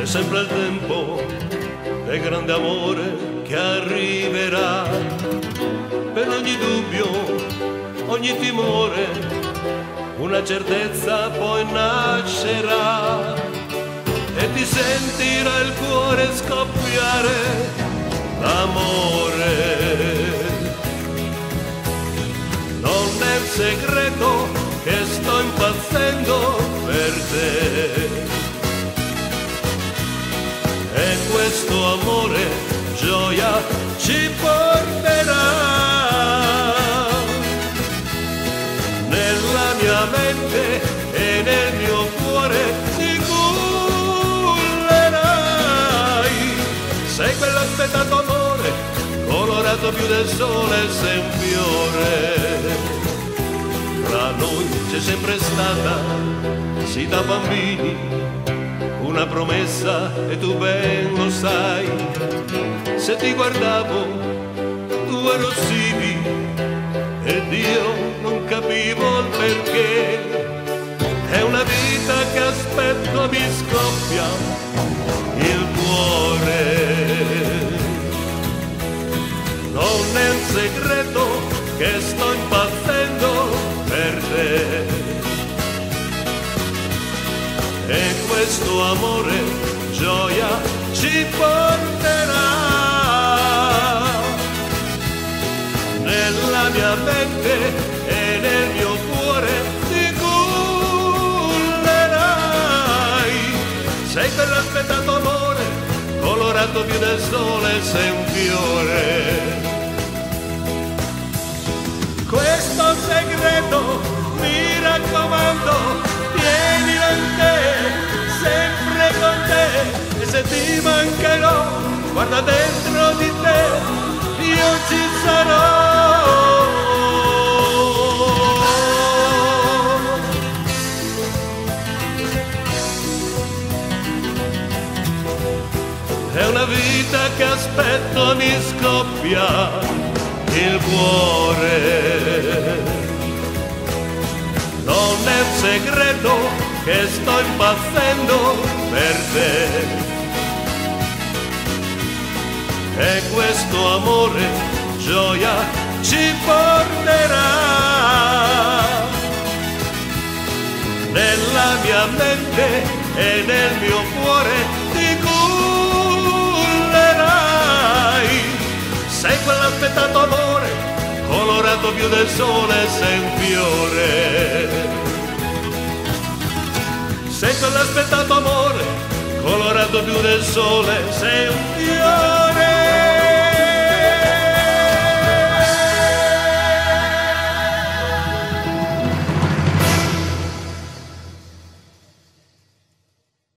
c'è sempre il tempo del grande amore che arriverà. Per ogni dubbio, ogni timore, una certezza poi nascerà e ti sentirà il cuore scoppiare d'amore. Non è il segreto che sto impazzendo per te. Questo amore gioia ci porterà nella mia mente e nel mio cuore ti cullerai. Sei quell'aspettato amore, colorato più del sole se un fiore. Tra noi c'è sempre stata, sì da bambini, una promessa e tu ben lo sai. Se ti guardavo, tu arrossivi ed io non capivo il perché. È una vita che aspetto mi scoppia il cuore. Non è un segreto che sto questo amore gioia ci porterà nella mia mente e nel mio cuore ti cullerai. Sei quell'aspettato amore, colorato più del sole, sei un fiore. Questo segreto mi raccomando, guarda dentro di te, io ci sarò. È una vita che aspetto mi scoppia il cuore. Non è un segreto che sto impazzendo per te. E questo amore gioia ci porterà nella mia mente e nel mio cuore ti cullerai. Sei quell'aspettato amore, colorato più del sole, sei un fiore. Sei quell'aspettato amore, colorato più del sole, sei